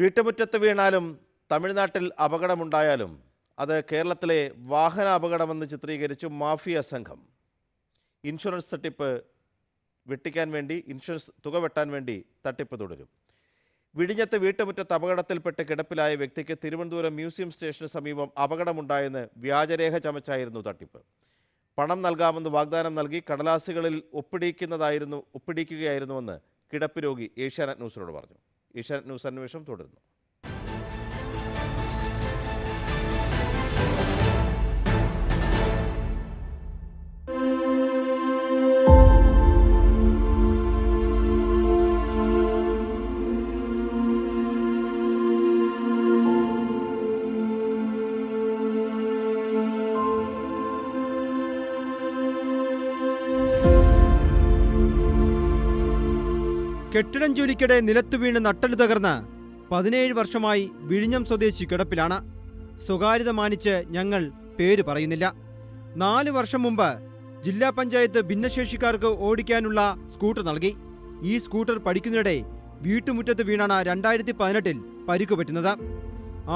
വീട്ടുമുറ്റത്ത് വീണാലും തമിഴ്നാട്ടിൽ അപകടമുണ്ടായാലും അത് കേരളത്തിലെ വാഹന അപകടമെന്ന് ചിത്രീകരിച്ചു മാഫിയ സംഘം. ഇൻഷുറൻസ് തട്ടിപ്പ് വെട്ടിക്കാൻ വേണ്ടി ഇൻഷുറൻസ് തുക വെട്ടാൻ വേണ്ടി തട്ടിപ്പ് തുടരും. വിഴിഞ്ഞത്ത് വീട്ടുമുറ്റത്ത് അപകടത്തിൽപ്പെട്ട് കിടപ്പിലായ വ്യക്തിക്ക് തിരുവനന്തപുരം മ്യൂസിയം സ്റ്റേഷന് സമീപം അപകടമുണ്ടായെന്ന് വ്യാജരേഖ ചമച്ചായിരുന്നു തട്ടിപ്പ്. പണം നൽകാമെന്ന് വാഗ്ദാനം നൽകി കടലാസുകളിൽ ഒപ്പിടിക്കുന്നതായിരുന്നു ഒപ്പിടിക്കുകയായിരുന്നുവെന്ന് കിടപ്പ് രോഗി ഏഷ്യാനെറ്റ് ന്യൂസിനോട് പറഞ്ഞു. ഏഷ്യാനെറ്റ് ന്യൂസ് അന്വേഷണം തുടരുന്നു. കെട്ടിടം ജോലിക്കിടെ നിലത്തു വീണ് നട്ടൽ തകർന്ന് പതിനേഴ് വർഷമായി വിഴിഞ്ഞം സ്വദേശി കിടപ്പിലാണ്. സ്വകാര്യത മാനിച്ച് ഞങ്ങൾ പേര് പറയുന്നില്ല. നാല് വർഷം മുമ്പ് ജില്ലാ പഞ്ചായത്ത് ഭിന്നശേഷിക്കാർക്ക് ഓടിക്കാനുള്ള സ്കൂട്ടർ നൽകി. ഈ സ്കൂട്ടർ പഠിക്കുന്നതിനിടെ വീട്ടുമുറ്റത്ത് വീണാണ് രണ്ടായിരത്തി പതിനെട്ടിൽ പരിക്കു പറ്റുന്നത്.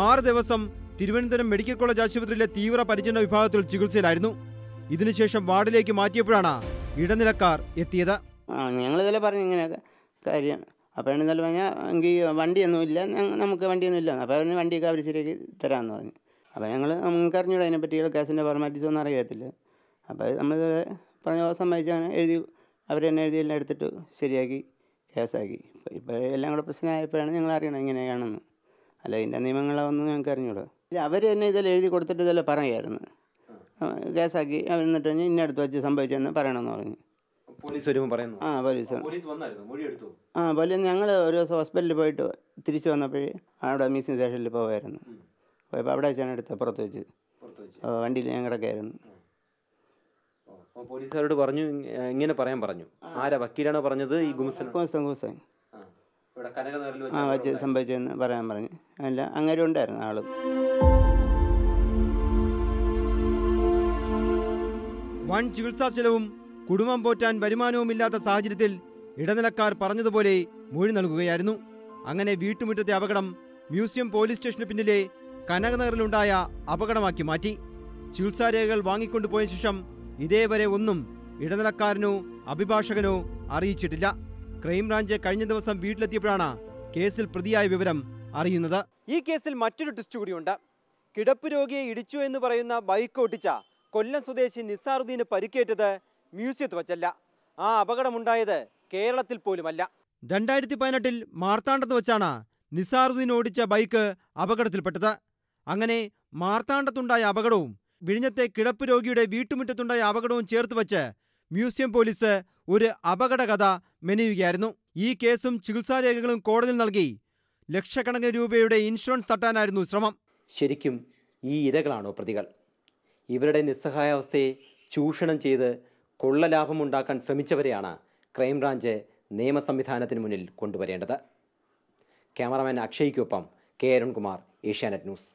ആറ് ദിവസം തിരുവനന്തപുരം മെഡിക്കൽ കോളേജ് ആശുപത്രിയിലെ തീവ്ര പരിചരണ വിഭാഗത്തിൽ ചികിത്സയിലായിരുന്നു. ഇതിനുശേഷം വാർഡിലേക്ക് മാറ്റിയപ്പോഴാണ് ഇടനിലക്കാർ എത്തിയത്. ഞങ്ങൾ ഇതെല്ലാം പറഞ്ഞു ഇങ്ങനെയൊക്കെ കാര്യം. അപ്പോൾ എന്നോട് പറഞ്ഞാൽ എങ്കിൽ വണ്ടിയൊന്നുമില്ല ഇല്ല നമുക്ക് വണ്ടിയൊന്നുമില്ല. അപ്പോൾ അവന് വണ്ടിയൊക്കെ അവർ ശരിയാക്കി തരാമെന്ന് പറഞ്ഞു. അപ്പോൾ ഞങ്ങൾ നമുക്ക് അറിഞ്ഞൂടാ അതിനെപ്പറ്റി കേസിന്റെ ഫോർമാലിറ്റീസ് ഒന്നും അറിയത്തില്ല. അപ്പോൾ നമ്മൾ പറഞ്ഞ സമ്മതിച്ച് അങ്ങനെ എഴുതി അവർ തന്നെ എഴുതി എല്ലാം എടുത്തിട്ട് ശരിയാക്കി കേസാക്കി. ഇപ്പോൾ എല്ലാം കൂടെ പ്രശ്നമായപ്പോഴാണ് ഞങ്ങൾ അറിയണം ഇങ്ങനെയാണെന്ന്. അല്ല ഇതിന്റെ നിയമങ്ങളൊന്നും ഞങ്ങൾക്ക് അറിഞ്ഞൂടാ. ഇല്ല അവർ തന്നെ ഇതെല്ലാം എഴുതി കൊടുത്തിട്ട് ഇതെല്ലാം പറയുമായിരുന്നു കേസാക്കി. അവർ എന്നിട്ട് ഇന്നടുത്ത് വെച്ച് സംഭവിച്ചെന്ന് പറയണമെന്ന് പറഞ്ഞു. പോലീസ് വരുമ്പോൾ പറയുന്നു. ആ പോലീസ് പോലീസ് വന്നായിരുന്നു. മൊഴി എടുത്തു. ആ ഞങ്ങൾ ഒരു ദിവസം ഹോസ്പിറ്റലിൽ പോയിട്ട് തിരിച്ചു വന്നപ്പോഴേ അവിടെ മ്യൂസിയം സ്റ്റേഷനിൽ പോവായിരുന്നു. പോയപ്പോൾ അവിടെ വെച്ചാണ് എടുത്തത് പുറത്ത് വെച്ച്. വണ്ടിയിൽ ഞാൻ കിടക്കായിരുന്നു. പോലീസുകാരോട് പറഞ്ഞു ഇങ്ങ- ഇങ്ങനെ പറയാൻ പറഞ്ഞു. ആരാ വക്കീലാണോ പറഞ്ഞത് ഈ ഗുമസൻ? ഗുമസൻ ഗുമസൻ. ആ. വെച്ച് സംഭവിച്ചതെന്ന് പറയാൻ പറഞ്ഞു. അല്ല അങ്ങനെ ഉണ്ടായിരുന്നു ആൾ. വൻ ചികിത്സാ ചെലവും കുടുംബം പോറ്റാൻ വരുമാനവുമില്ലാത്ത സാഹചര്യത്തിൽ ഇടനിലക്കാർ പറഞ്ഞതുപോലെ മൊഴി നൽകുകയായിരുന്നു. അങ്ങനെ വീട്ടുമുറ്റത്തെ അപകടം മ്യൂസിയം പോലീസ് സ്റ്റേഷന് പിന്നിലെ കനകനഗറിലുണ്ടായ അപകടമാക്കി മാറ്റി. ചികിത്സാരേഖകൾ വാങ്ങിക്കൊണ്ടുപോയ ശേഷം ഇതേവരെ ഒന്നും ഇടനിലക്കാരനോ അഭിഭാഷകനോ അറിയിച്ചിട്ടില്ല. ക്രൈംബ്രാഞ്ച് കഴിഞ്ഞ ദിവസം വീട്ടിലെത്തിയപ്പോഴാണ് കേസിൽ പ്രതിയായ വിവരം അറിയുന്നത്. ഈ കേസിൽ മറ്റൊരു ട്വിസ്റ്റ് കൂടിയുണ്ട്. കിടപ്പ് രോഗിയെ ഇടിച്ചു എന്ന് പറയുന്ന ബൈക്ക് ഓട്ടിച്ച കൊല്ലം സ്വദേശി നിസാറുദ്ദീന് പരിക്കേറ്റത് മ്യൂസിയത്ത് വച്ചല്ല. ആ അപകടമുണ്ടായത് കേരളത്തിൽ പോലുമല്ല. രണ്ടായിരത്തി പതിനെട്ടിൽ മാർത്താണ്ഡത്ത് വച്ചാണ് നിസാറുദ്ദീൻ ഓടിച്ച ബൈക്ക് അപകടത്തിൽപ്പെട്ടത്. അങ്ങനെ മാർത്താണ്ഡത്തുണ്ടായ അപകടവും വിഴിഞ്ഞത്തെ കിടപ്പ് രോഗിയുടെ വീട്ടുമുറ്റത്തുണ്ടായ അപകടവും ചേർത്ത് വച്ച് മ്യൂസിയം പോലീസ് ഒരു അപകടകഥ മെനയുകയായിരുന്നു. ഈ കേസും ചികിത്സാരേഖകളും കോടതിയിൽ നൽകി ലക്ഷക്കണക്കിന് രൂപയുടെ ഇൻഷുറൻസ് തട്ടാനായിരുന്നു ശ്രമം. ശരിക്കും ഈ ഇരകളാണോ പ്രതികൾ? ഇവരുടെ നിസ്സഹായാവസ്ഥയെ ചൂഷണം ചെയ്ത് കൊള്ളലാഭമുണ്ടാക്കാൻ ശ്രമിച്ചവരെയാണ് ക്രൈംബ്രാഞ്ച് നിയമ സംവിധാനത്തിന് മുന്നിൽ കൊണ്ടുവരേണ്ടത്. ക്യാമറാമാൻ അക്ഷയ്ക്കൊപ്പം കെ അരുൺകുമാർ ഏഷ്യാനെറ്റ് ന്യൂസ്.